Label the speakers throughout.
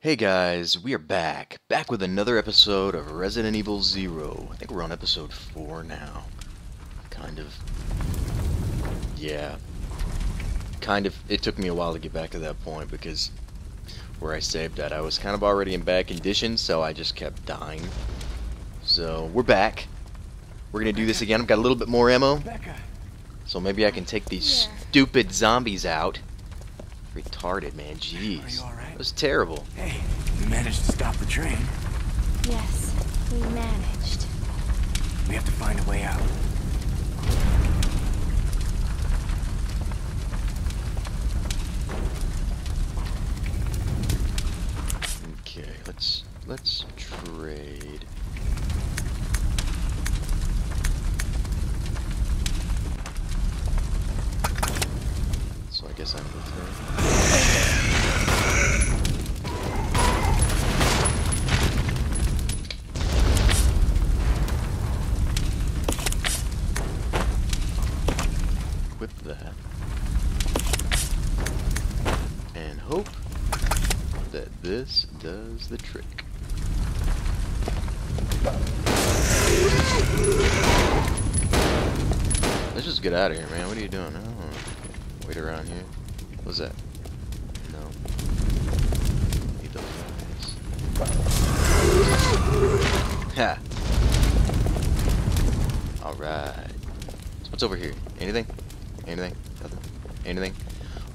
Speaker 1: Hey guys, we are back. Back with another episode of Resident Evil Zero. I think we're on episode 4 now. Kind of. Yeah. Kind of. It took me a while to get back to that point because where I saved at, I was kind of already in bad condition, so I just kept dying. So, we're back. We're gonna do this again. I've got a little bit more ammo, so maybe I can take these
Speaker 2: Yeah.
Speaker 1: stupid zombies out. Retarded, man. Jeez.
Speaker 3: Are you alright?
Speaker 1: That was terrible.
Speaker 3: Hey, we managed to stop the train.
Speaker 2: Yes, we managed.
Speaker 3: We have to find a way out.
Speaker 1: Okay, let's let's trade. I guess I'm with her. Equip that. And hope that this does the trick. Let's just get out of here, man. What are you doing? I around here. What's that? No. Need those guys. Ha! Alright. What's over here? Anything? Anything? Nothing? Anything?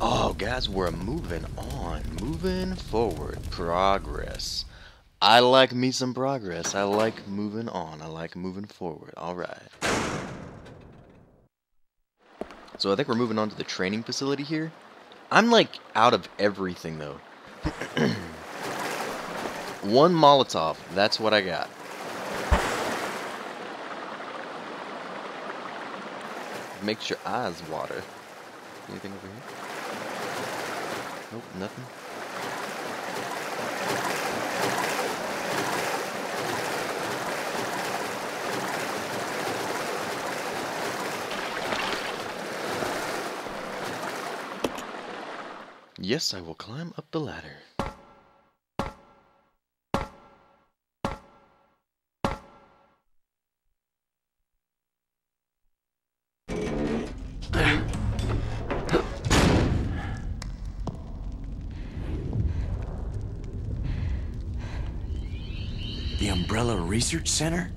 Speaker 1: Oh, guys, we're moving on. Moving forward. Progress. I like me some progress. I like moving on. I like moving forward. Alright. So I think we're moving on to the training facility here. I'm like out of everything though. One Molotov. That's what I got. Makes your eyes water. Anything over here? Nope, nothing. Yes, I will climb up the ladder.
Speaker 3: The Umbrella Research Center?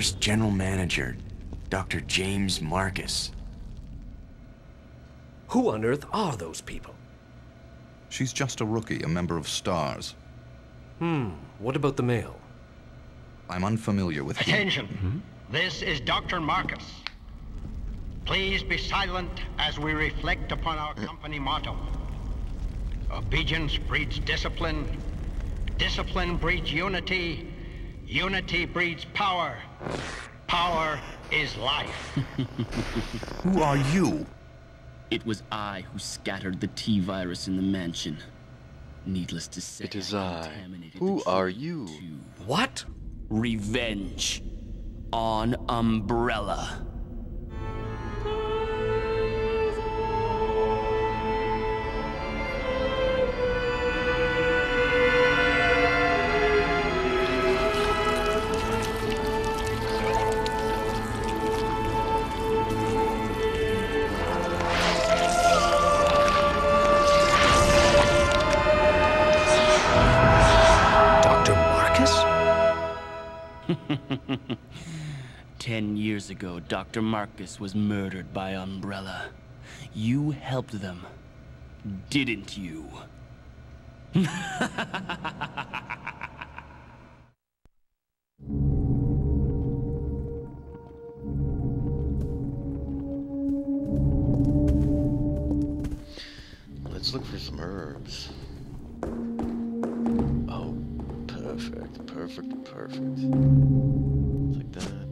Speaker 3: The first general manager, Dr. James Marcus.
Speaker 4: Who on earth are those people?
Speaker 5: She's just a rookie, a member of STARS.
Speaker 4: Hmm, what about the male?
Speaker 5: I'm unfamiliar with him.
Speaker 6: Attention. This is Dr. Marcus. Please be silent as we reflect upon our company motto. Obedience breeds discipline. Discipline breeds unity. Unity breeds power. Power is life.
Speaker 5: Who are you?
Speaker 7: It was I who scattered the T-virus in the mansion. Needless to say,
Speaker 1: It is I.
Speaker 7: contaminated
Speaker 1: Who are you?
Speaker 7: too.
Speaker 4: What?
Speaker 7: Revenge. On Umbrella. Ago, Dr. Marcus was murdered by Umbrella. You helped them, didn't you?
Speaker 1: Let's look for some herbs. Oh, perfect, perfect, perfect. Like that.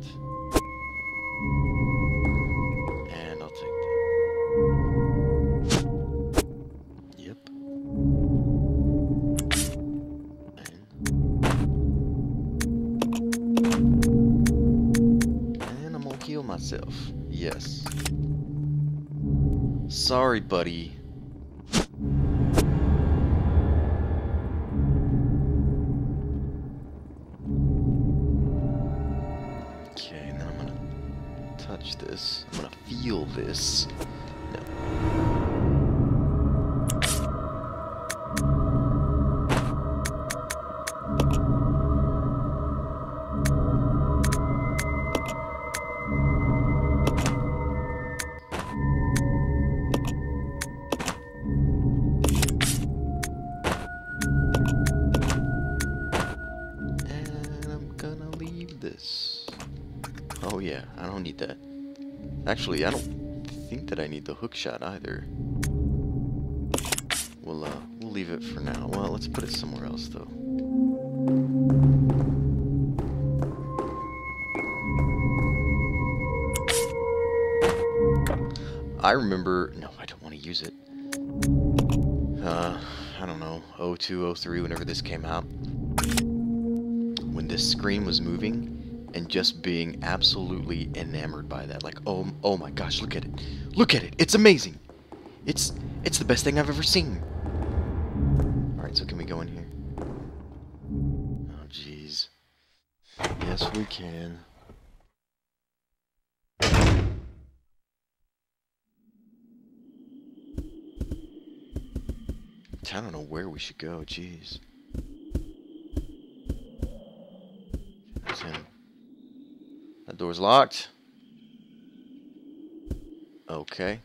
Speaker 8: Sorry, buddy. Okay, and then I'm gonna touch this. I'm gonna feel this. Actually, I don't think that I need the hook shot either. We'll, uh, we'll leave it for now. Well, let's put it somewhere else, though. I remember... No, I don't want to use it. Uh, I don't know, 02, 03, whenever this came out when this screen was moving and just being absolutely enamored by that. Like, oh, oh my gosh, look at it. Look at it. It's amazing. It's, it's the best thing I've ever seen. All right, so can we go in here? Oh, jeez. Yes, we can. I don't know where we should go. Jeez. That door's locked. Okay.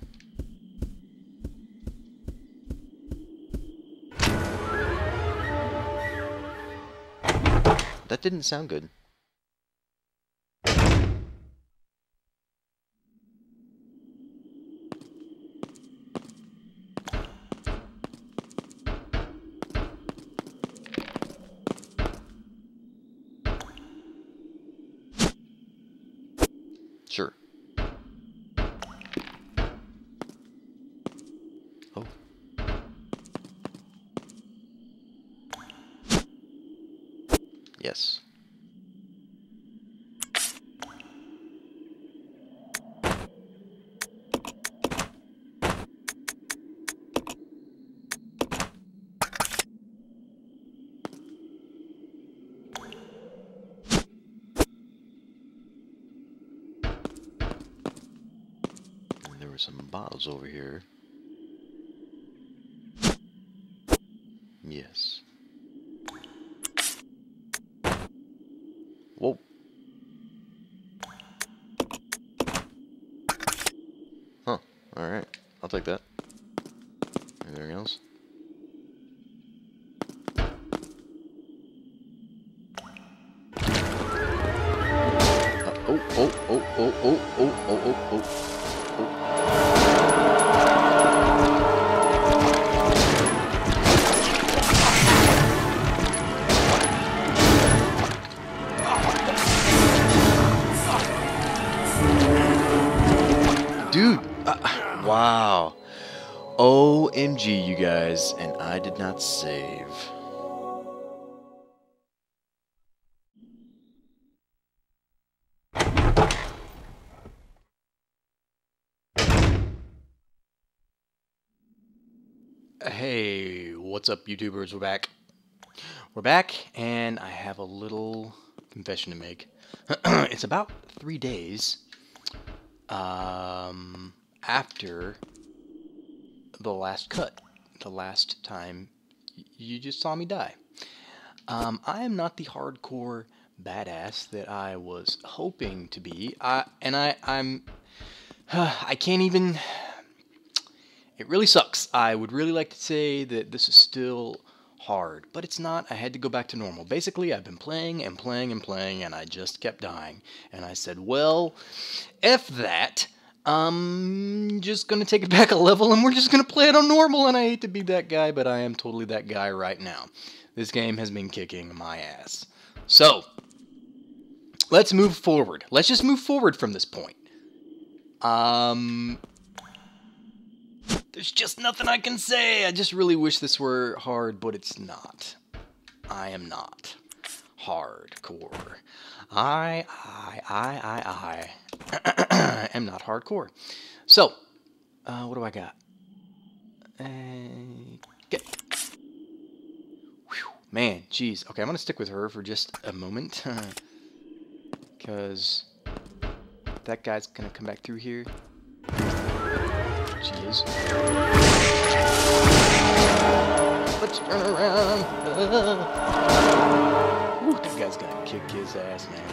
Speaker 8: That didn't sound good. Sure. Oh. Yes. And there were bottles over here. Yes. Whoa. Huh. Alright. I'll take that. Anything else? Uh, oh, oh, oh, oh, oh, oh, oh, oh, oh. Wow. OMG, you guys, and I did not save. Hey, what's up, YouTubers? We're back. We're back, and I have a little confession to make. it's about three days um, after the last cut, the last time you just saw me die. Um, I am not the hardcore badass that I was hoping to be. I and I I'm I can't even. It really sucks. I would really like to say that this is still hard, but it's not. I had to go back to normal. Basically, I've been playing and playing and playing, and I just kept dying. And I said, well, F that. I'm just gonna take it back a level and we're just gonna play it on normal. And I hate to be that guy, but I am totally that guy right now. This game has been kicking my ass. So, let's move forward. Let's just move forward from this point. Um, there's just nothing I can say. I just really wish this were hard, but it's not. I am not. Hardcore. I, I, I, I, I am not hardcore. So, uh, what do I got? Uh, get. Whew, man, jeez. Okay, I'm gonna stick with her for just a moment, because that guy's gonna come back through here. She is. Let's turn around. that guy's gonna kick his ass, man.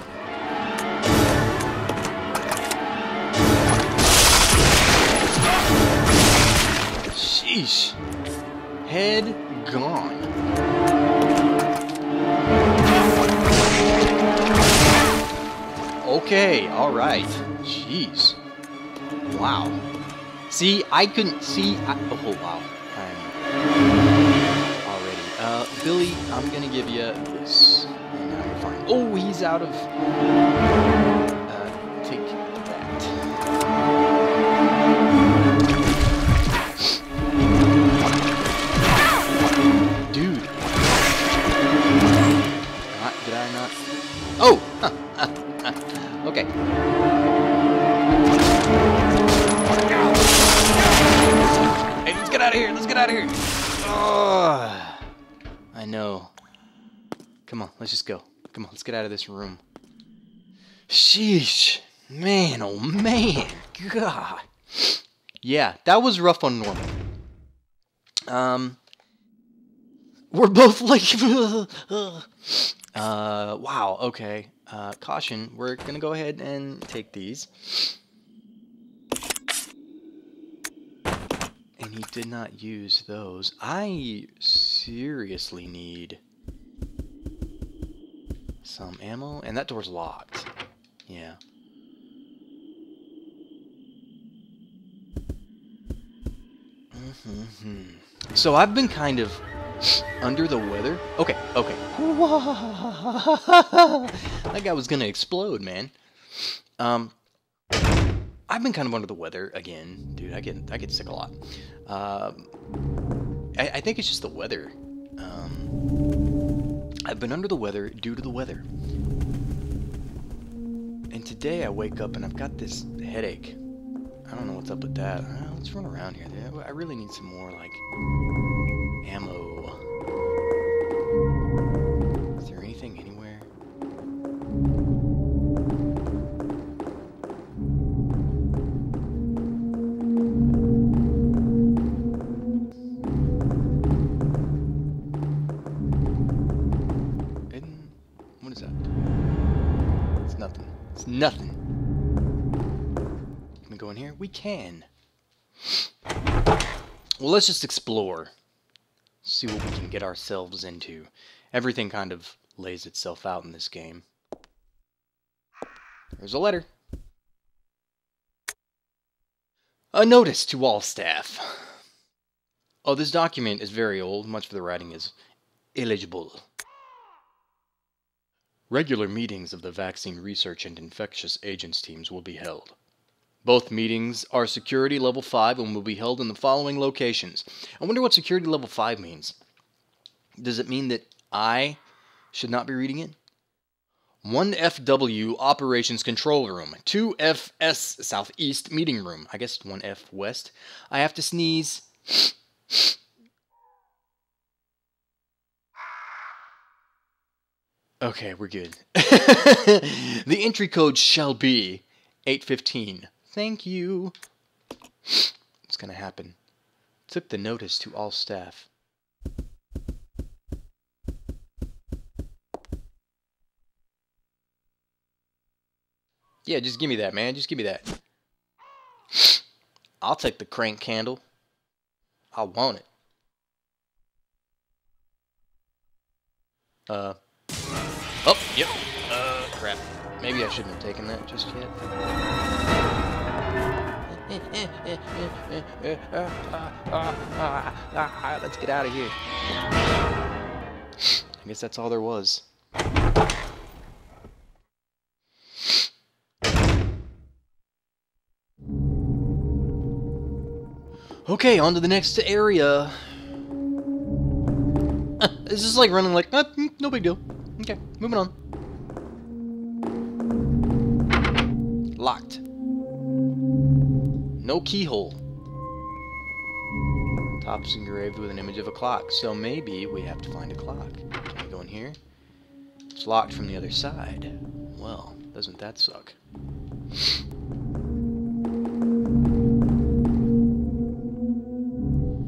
Speaker 8: Sheesh. Head gone. Okay, alright. Jeez. Wow. See, I couldn't see. I, oh, wow. I'm already. Uh, Billy, I'm gonna give you this. Oh, he's out of. Uh, take that. Dude. Did I not? Oh! okay. Let's get out of here. Let's get out of here. I know. Come on, let's just go. Come on, let's get out of this room. Sheesh. Man, oh man. God. Yeah, that was rough on normal. Um, we're both like, uh, wow, okay. Uh, caution, we're gonna go ahead and take these. And he did not use those. I seriously need some ammo. And that door's locked. Yeah. Mm-hmm. So I've been kind of under the weather. Okay, okay. that guy was gonna explode, man. Um, I've been kind of under the weather again, dude. I get I get sick a lot. Um, I, I think it's just the weather. Um, I've been under the weather due to the weather. And today I wake up and I've got this headache. I don't know what's up with that. Uh, let's run around here. I really need some more like ammo. Can. Well, let's just explore. See what we can get ourselves into. Everything kind of lays itself out in this game. There's a letter. A notice to all staff. Oh, this document is very old. Much of the writing is illegible. Regular meetings of the Vaccine Research and Infectious Agents teams will be held. Both meetings are security level 5 and will be held in the following locations. I wonder what security level 5 means. Does it mean that I should not be reading it? 1FW Operations Control Room, 2FS Southeast Meeting Room, I guess 1F West. I have to sneeze. Okay, we're good. the entry code shall be 815. Thank you. It's gonna happen. Took the notice to all staff. Yeah, just give me that, man. Just give me that. I'll take the crank candle. I want it. Uh. Oh, yep. Uh, crap. Maybe I shouldn't have taken that just yet. Let's get out of here. I guess that's all there was. Okay, on to the next area. This is like running like, "Ah, no big deal. Okay, moving on. Locked. No keyhole. Top's engraved with an image of a clock, so maybe we have to find a clock. Can we go in here? It's locked from the other side. Well, doesn't that suck?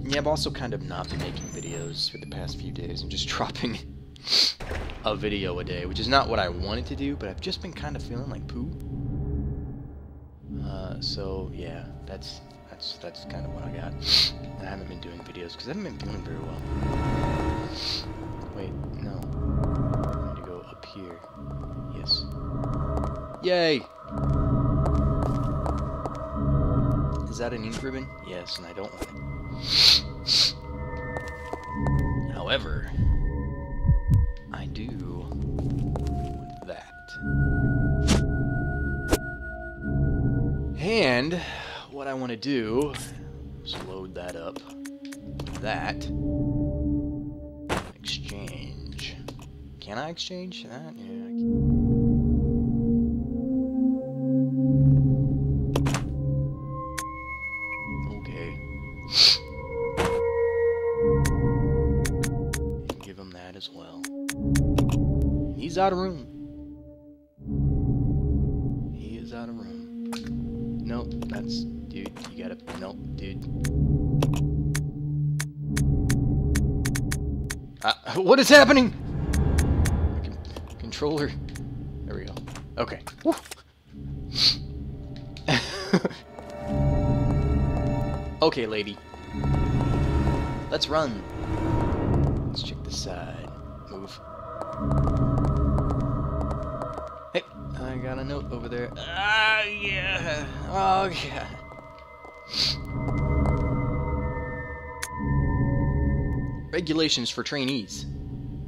Speaker 8: Yeah, I've also kind of not been making videos for the past few days and just dropping a video a day, which is not what I wanted to do, but I've just been kind of feeling like poo. Uh, so yeah, that's that's that's kind of what I got. I haven't been doing videos because I haven't been doing very well. Wait, no. I need to go up here. Yes. Yay! Is that an ink ribbon? Yes, and I don't want it. However, And what I want to do is load that up. That. Exchange. Can I exchange that? Yeah. I can. Okay. Give him that as well. He's out of room. What is happening? Con- controller. There we go. Okay. Okay, lady. Let's run. Let's check the side. Move. Hey, I got a note over there. Ah, yeah. Oh, yeah. Regulations for trainees.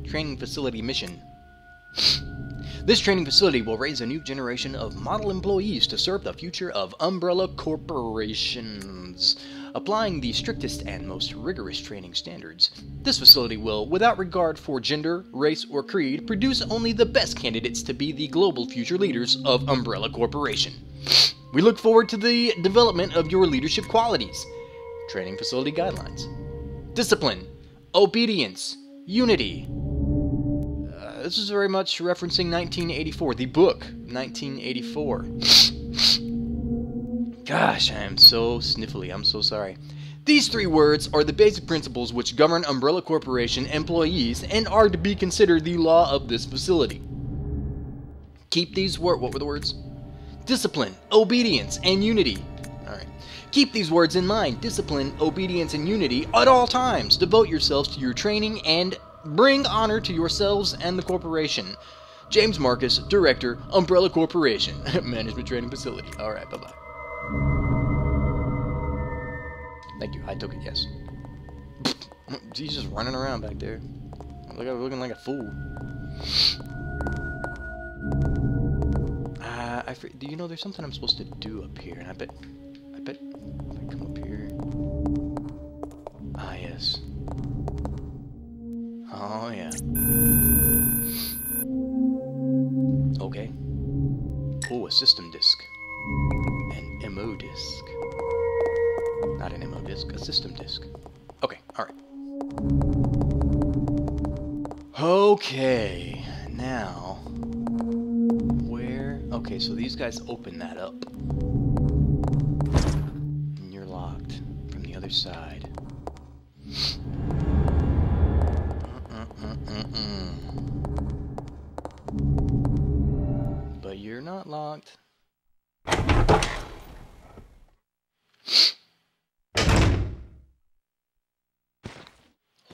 Speaker 8: Training facility mission. This training facility will raise a new generation of model employees to serve the future of umbrella corporations. Applying the strictest and most rigorous training standards, this facility will, without regard for gender, race, or creed, produce only the best candidates to be the global future leaders of Umbrella Corporation. We look forward to the development of your leadership qualities. Training facility guidelines. Discipline, obedience, unity, uh, this is very much referencing 1984, the book 1984. Gosh, I am so sniffly. I'm so sorry. These three words are the basic principles which govern Umbrella Corporation employees and are to be considered the law of this facility. Keep these words. What were the words? Discipline, obedience, and unity. Keep these words in mind discipline, obedience, and unity at all times. Devote yourselves to your training and bring honor to yourselves and the corporation. James Marcus, Director, Umbrella Corporation, Management Training Facility. Alright, bye bye. Thank you, I took it, yes. He's just running around back there. Look, I'm looking like a fool. Uh, I do you know there's something I'm supposed to do up here? And I bet, I bet, if I come up here. Ah, yes. Oh yeah. Okay. Oh, a system disk. An MO disk. Not an MO disk, a system disk. Okay, alright. Okay, now where okay, so these guys open that up.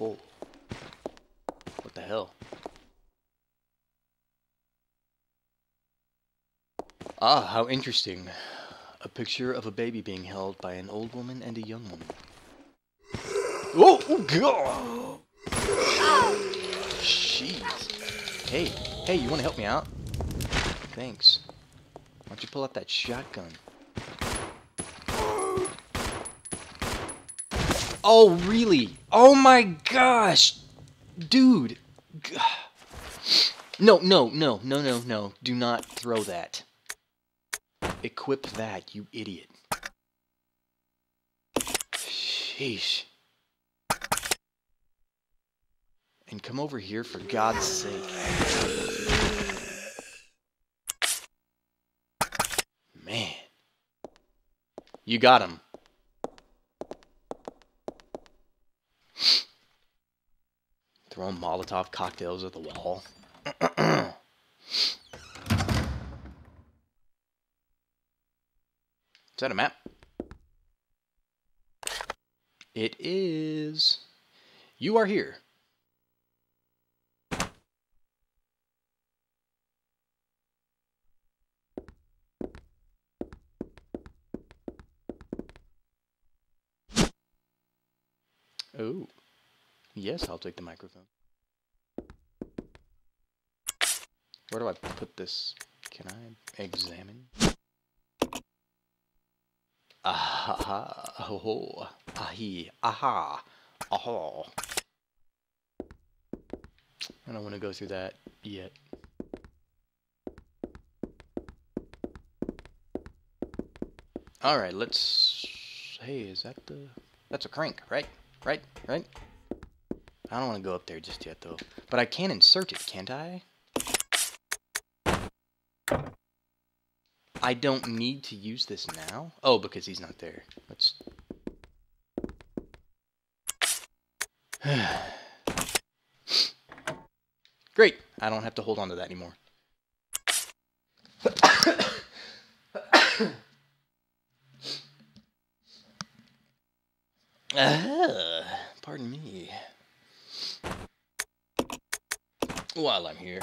Speaker 8: What the hell? Ah, how interesting. A picture of a baby being held by an old woman and a young woman. Oh, oh God! Jeez. Hey, hey, you want to help me out? Thanks. Why don't you pull out that shotgun? Oh, really? Oh my gosh! Dude! No, no, no, no, no, no. Do not throw that. Equip that, you idiot. Sheesh. And come over here for God's sake. Man. You got him. Throwing Molotov cocktails at the wall. Is that a map? It is. You are here. I'll take the microphone. Where do I put this? Can I examine? Aha, oh, ahi, aha, aha. I don't want to go through that yet. Alright, let's... Hey, is that the... That's a crank, right? Right? Right? I don't want to go up there just yet, though. But I can insert it, can't I? I don't need to use this now? Oh, because he's not there. Let's... Great! I don't have to hold on to that anymore. Ah, pardon me. While I'm here.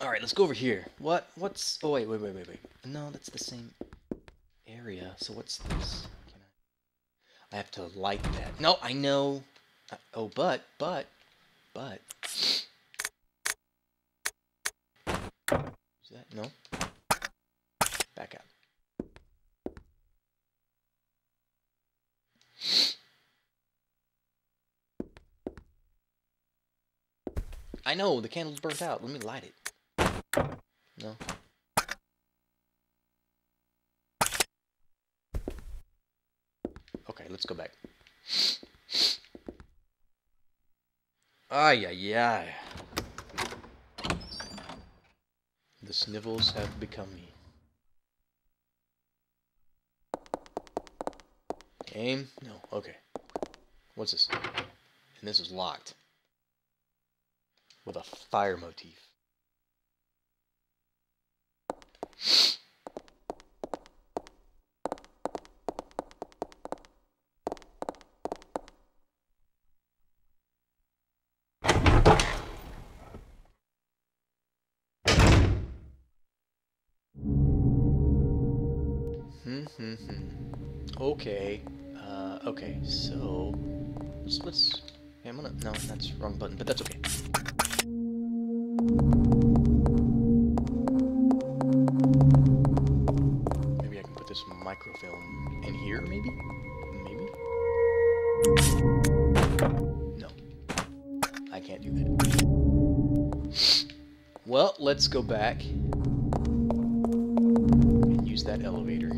Speaker 8: All right, let's go over here. What? What's? Oh wait, wait, wait, wait, wait. No, that's the same area. So what's this? Can I? I have to light that. No, I know. Uh, oh, but, but, but. Is that no? Back out. I know, the candle's burnt out. Let me light it. No. Okay, let's go back. Ay, ay, ay. The snivels have become me. Aim? No. Okay. What's this? And this is locked. With a fire motif. Hmm, hmm, hmm. Okay. Uh, okay, so... Let's, let's... Yeah, I'm gonna... No, that's wrong button, but that's okay. Can't do that. Well, let's go back and use that elevator.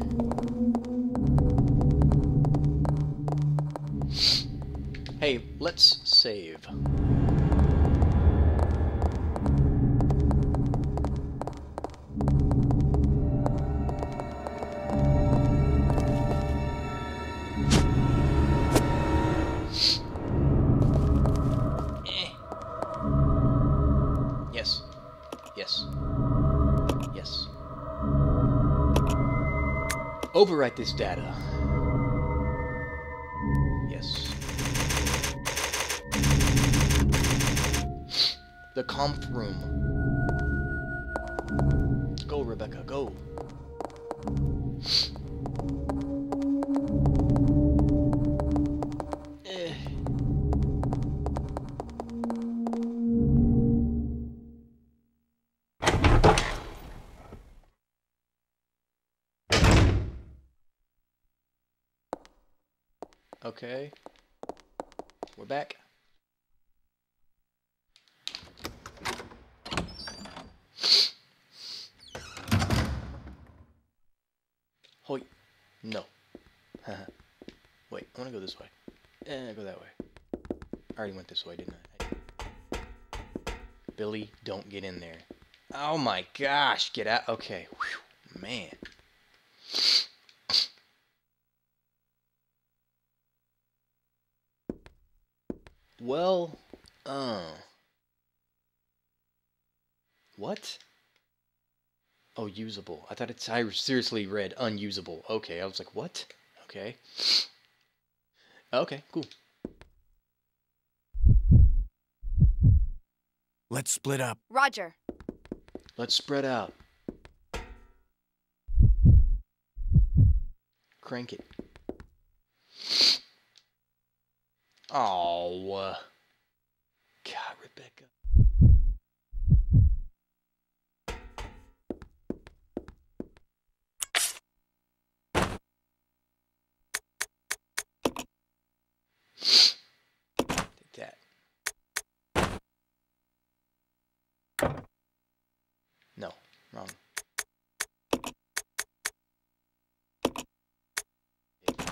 Speaker 8: Hey, let's save. This data. Yes. The comp room. Go, Rebecca, go. Okay. We're back. Hoi. No. Wait, I want to go this way. Eh, go that way. I already went this way, didn't I? Billy, don't get in there. Oh my gosh, get out. Okay. Whew, man. Well, uh. What? Oh, usable. I thought it's. I seriously read unusable. Okay, I was like, what? Okay. Okay, cool.
Speaker 3: Let's split up.
Speaker 2: Roger.
Speaker 8: Let's spread out. Crank it. Oh, God, Rebecca. Take that. No, wrong.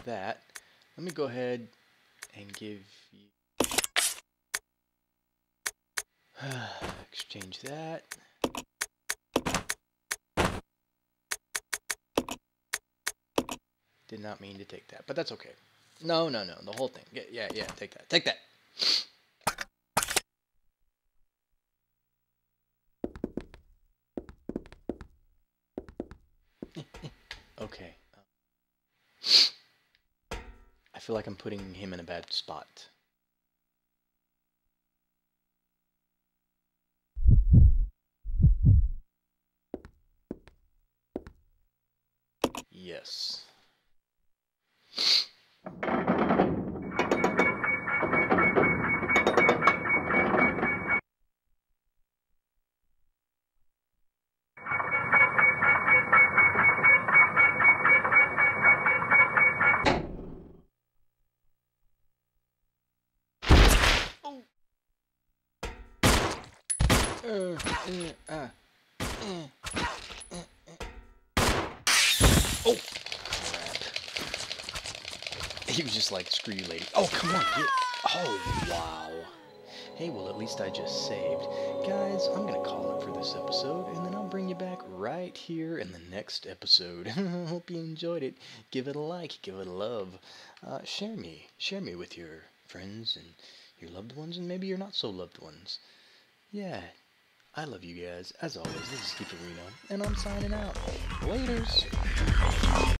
Speaker 8: That. Let me go ahead and give you. Exchange that. Did not mean to take that, but that's okay. No, no, no, the whole thing. Yeah, yeah, yeah, take that. Take that. okay. I feel like I'm putting him in a bad spot. Oh, crap. He was just like, screw you, lady. Oh, come on. Get... Oh, wow. Hey, well, at least I just saved. Guys, I'm going to call it for this episode, and then I'll bring you back right here in the next episode. Hope you enjoyed it. Give it a like, give it a love. Uh, share me. Share me with your friends and your loved ones, and maybe your not so loved ones. Yeah, I love you guys. As always, this is Keeper Reno, and I'm signing out. Laters.